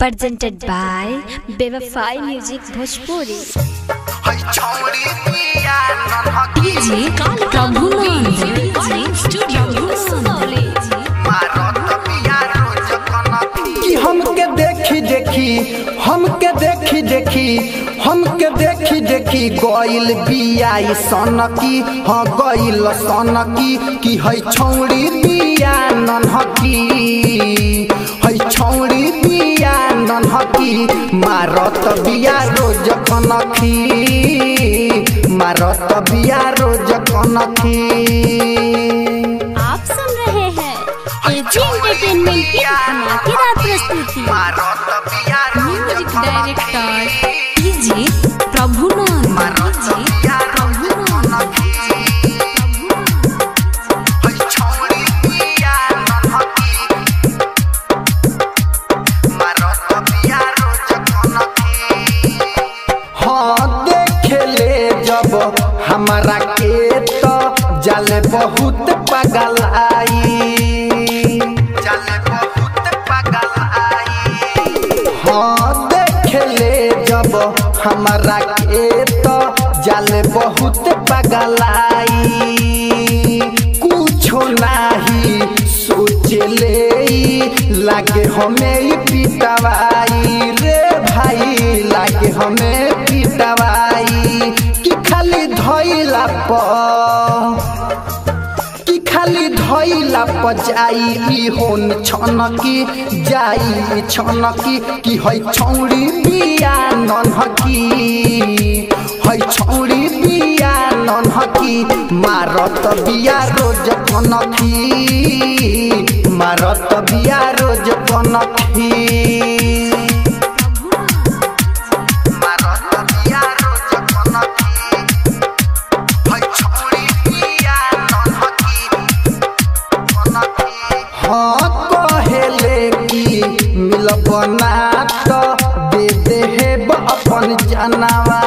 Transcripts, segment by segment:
presented by Bevafai Music Bhojpuri. DJ Prabhunand कि हमके देखी देखी हमके देखी देखी हमके देखी देखी गइल बियाई सनकी हाँ गइल सनकी कि है छौड़ी बिया नन्हकी। है छौड़ी बिया मारत बिया रोज कनखी मारत बिया रोज कनखी आप सुन रहे हैं एजी एंटरटेनमेंट की धमाकेदार प्रस्तुति। मारत बिया रोज डायरेक्टर जब हमारा के तो जाले बहुत पगलाई जाले बहुत पगलाई हाँ देखेले जब हमारा के तो जाले बहुत पगलाई कुछो नाही सोचले लागे हमें पिटवाई। रे भाई, लागे हमें खाली धइला पर जाई ई होन छनकी जाई छनकी कि है छौड़ी बिया नन्हकी है छौड़ी बिया नन्हकी मारत बिया रोज कनखी मारत बिया रोज कनखी जनवा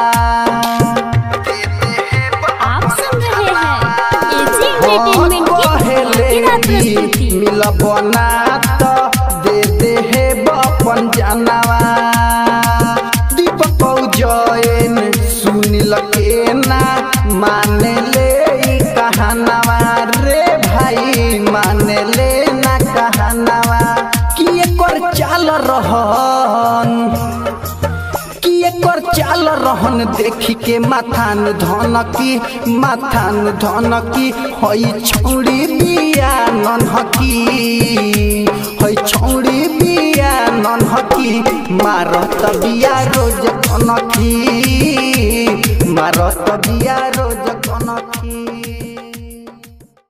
आप सुन रहे हैं एजी एंटरटेनमेंट की प्रस्तुति। तो दे दे हेब अपन जनवा। दीपक जैन सुनिल के ना माने ले रहन देखी के माथान धनकी माथान धनकी हई छौड़ी बिया ननहकी हई छौड़ी बिया ननहकी मारत बिया रोज धनकी मारत बिया रोज